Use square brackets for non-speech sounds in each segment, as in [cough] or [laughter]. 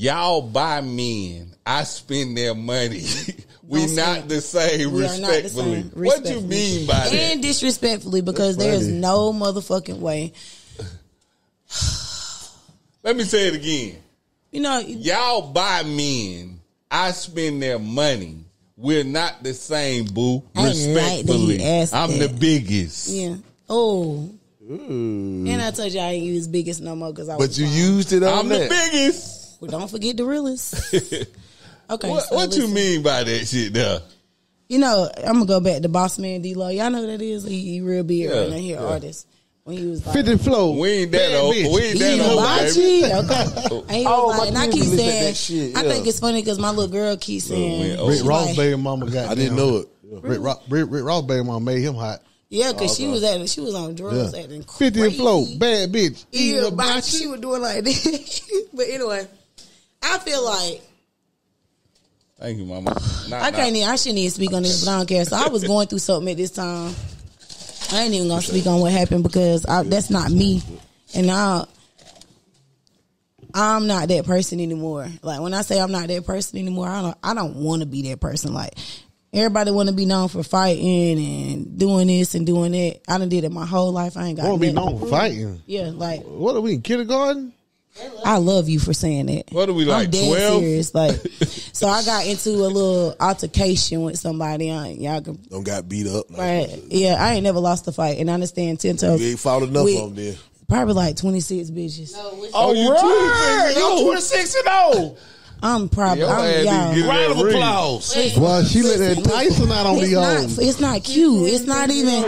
Y'all buy men. I spend their money. [laughs] we Don't not the same We are the respectfully. same. What you mean by that? And disrespectfully, because there's no motherfucking way. [sighs] Let me say it again. You know, Y'all buy men. I spend their money. We're not the same, boo. I like that you Respectfully. asked I'm that. the biggest. yeah. Oh. And I told you I ain't use biggest no more because I But was you fine. used it on I'm the biggest. Well, don't forget the realest. [laughs] Okay. What, so what you listen. mean by that shit there? You know, I'm gonna go back to BossMan Dlow. Y'all know who that is? He, he real big Yeah, right now. He an yeah. artist. When he was like, 50 flow. We ain't that Bad old. bitch. We ain't He that old, baby. Okay. [laughs] And he was Oh, my like, and I keep saying, that shit, I think it's funny because my little girl keeps saying, man, Rick Ross like- baby mama got I didn't know it. Rick, Ross, Rick, Rick Ross baby mama made him hot. yeah, because oh, she was at, she was on drugs Yeah. acting 50 crazy. and flow. Bad bitch. Yeah, Eating but hibachi. she was doing like [laughs] this. but anyway, I feel like Thank you, mama. Nah, I can't. Even, I shouldn't even speak on this, but I don't care. So I was going through something at this time. I ain't even gonna speak on what happened because I, that's not me, and I, I'm not that person anymore. Like when I say I'm not that person anymore, I don't. I don't want to be that person. Like everybody want to be known for fighting and doing this and doing that. I done did it my whole life. I ain't got. Won't be nothing known for fighting. Yeah, like What are we in kindergarten? I love you for saying that. What are we, like, I'm dead 12? serious. Like, [laughs] so I got into a little altercation with somebody. Uh, y'all can, Don't got beat up. right? Yeah, I ain't never lost a fight, and I understand ten toes. You ain't fought enough We- of them then. Probably like twenty six bitches. Oh, you Right. too? You 26 and 0. I'm probably Your I'm, y'all. get Round of Ring. applause. Well, she let that Tyson out on the not. hoes. It's not cute. It's not even.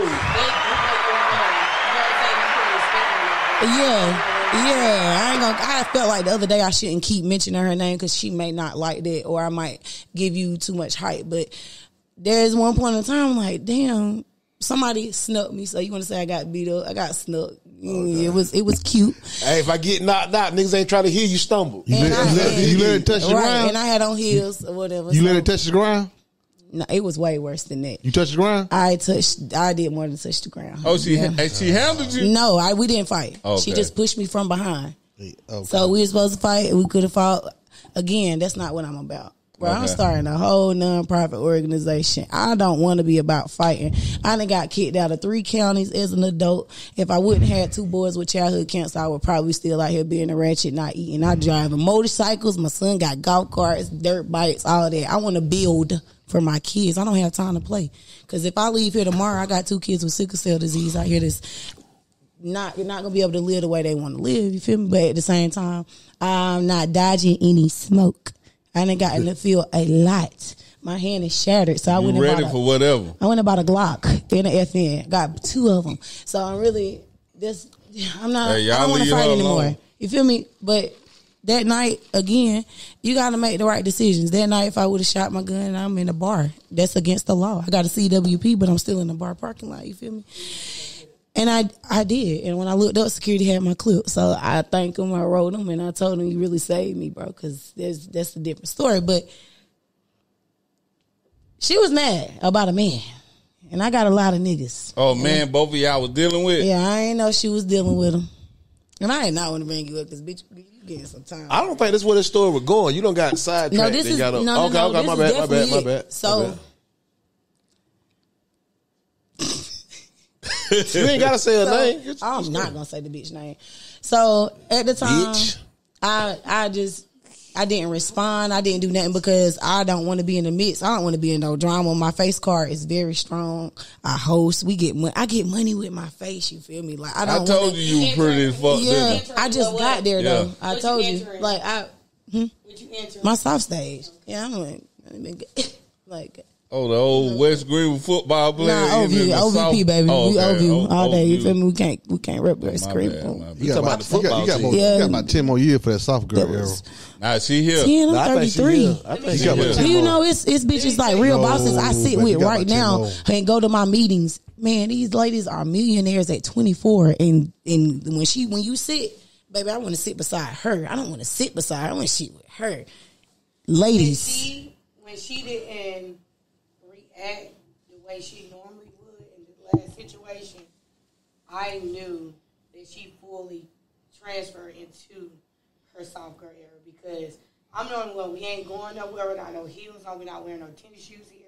Yeah. Yeah, I ain't gonna. I felt like the other day I shouldn't keep mentioning her name because she may not like that, or I might give you too much hype. But there's one point in time, like, damn, somebody snuck me. So you want to say I got beat up? I got snuck. Mm, It was it was cute. Hey, if I get knocked out, niggas ain't trying to hear you stumble. You let, I you let, you let it touch the right, ground? and I had on heels or whatever. you so- let it touch the ground? No, it was way worse than that. You touched the ground? I touched. I did more than touch the ground. Oh, she Yeah. she handled you. No, I we didn't fight. Oh, okay. She just pushed me from behind. Okay. So we were supposed to fight. and We could have fought. Again, that's not what I'm about. Bro, I'm starting a whole nonprofit organization. I don't want to be about fighting. I done got kicked out of three counties as an adult. If I wouldn't have two boys with childhood cancer, I would probably still out here being a ratchet, not eating. I driving motorcycles. My son got golf carts, dirt bikes, all that. I want to build for my kids. I don't have time to play. Cause if I leave here tomorrow, I got two kids with sickle cell disease out here that's not you're not gonna be able to live the way they want to live. You feel me? But at the same time, I'm not dodging any smoke. I done got in the field a lot. My hand is shattered, so I went and ready bought a- for whatever? I went and bought a Glock and an FN. Got two of them. So I'm really this. [laughs] I'm not. Hey, I don't want to fight anymore. alone. You feel me? But that night again, you got to make the right decisions. That night, if I would have shot my gun, I'm in a bar. That's against the law. I got a CWP, but I'm still in the bar parking lot. You feel me? And I I did. And when I looked up, security had my clip. So I thanked him. I wrote him, and I told him, "You really saved me, bro." Because there's that's a different story. But she was mad about a man, and I got a lot of niggas. Oh man, both of y'all was dealing with. Yeah, I ain't know she was dealing with him, and I ain't not want to bring you up because bitch, you getting some time. I don't think that's where the story was going. You don't got sidetracked. no, this is got no, a- no, okay, no. okay, this my is bad, my bad, definitely my it. bad. So. my bad. You ain't gotta say her So, name. It's- I'm not gonna say the bitch name. So at the time, Bitch. I I just I didn't respond. I didn't do nothing because I don't want to be in the midst. I don't want to be in no drama. My face card is very strong. I host. We get money. I get money with my face. You feel me? Like I I don't. I told wanna, you you were pretty as fuck. Yeah, I? I just got there Yeah. though. I What told you you. Like I hmm? Would you enter? my soft stage. Yeah, I'm like, [laughs] like Oh, the old West Greenwood football player. nah, in OV, OVP South- baby. Oh, we okay. OV Oh, all oh, day. You feel me? We can't we can't rep West My Greenwood. bad. You talking about, about the you, got, you, got football more, team. you got about 10 more years for that soft girl That era. Nah, she here. Ten, I'm Nah, I think thirty she three. is. I think she got about is. 10 Do you know it's it's bitches like real No, bosses I sit but with right now more. and go to my meetings. Man, these ladies are millionaires at 24 and and when she when you sit, baby, I want to sit beside her. I don't want to sit beside her. I want to sit with her. When Ladies. she when she didn't react the way she normally would in the last situation, I knew that she fully transferred into her soft girl era because I'm the only one. We ain't going nowhere. We got no heels on. we're not wearing no tennis shoes here.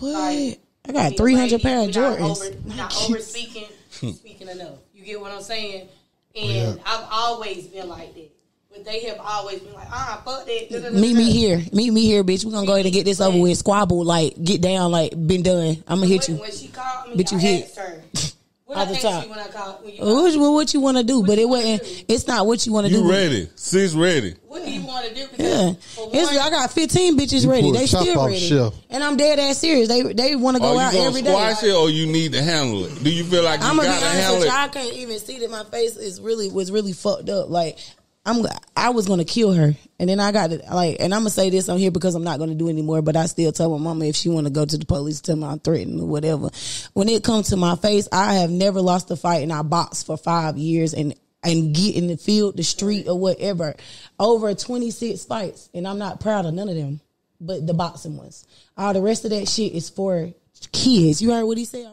What? Like, I got three hundred ladies, pair of we Jordans. Over, we not over speaking, hmm. speaking enough. You get what I'm saying? Oh, and I've always been like that. But they have always been like, ah, fuck that. Meet me here. Meet me here, bitch. We're gonna go ahead and get this over with. Squabble, like, get down, like, been done. I'm gonna hit you. When she called me, Bitch, you hit. her. [laughs] What All I the time. you when I called? When you What, what, what you want to do? But it wasn't. do? It's not what you want to do. You ready? Sis ready. What do you want to do? Yeah, it's, one, I got 15 bitches You ready. They still off ready, shelf. and I'm dead ass serious. They they want to go out every day. squash it or you need to handle it? Do you feel like you I'm gonna be honest handle with it? you. I can't even see that my face is really was really fucked up. Like I'm, I was gonna kill her, and then I got to like, and I'm gonna say this on here because I'm not gonna do anymore. But I still tell my mama if she want to go to the police, tell me I'm threatened or whatever. When it comes to my face, I have never lost a fight, and I boxed for five years, and and get in the field, the street, or whatever, over 26 fights, and I'm not proud of none of them, but the boxing ones. All the rest of that shit is for kids. You heard what he said?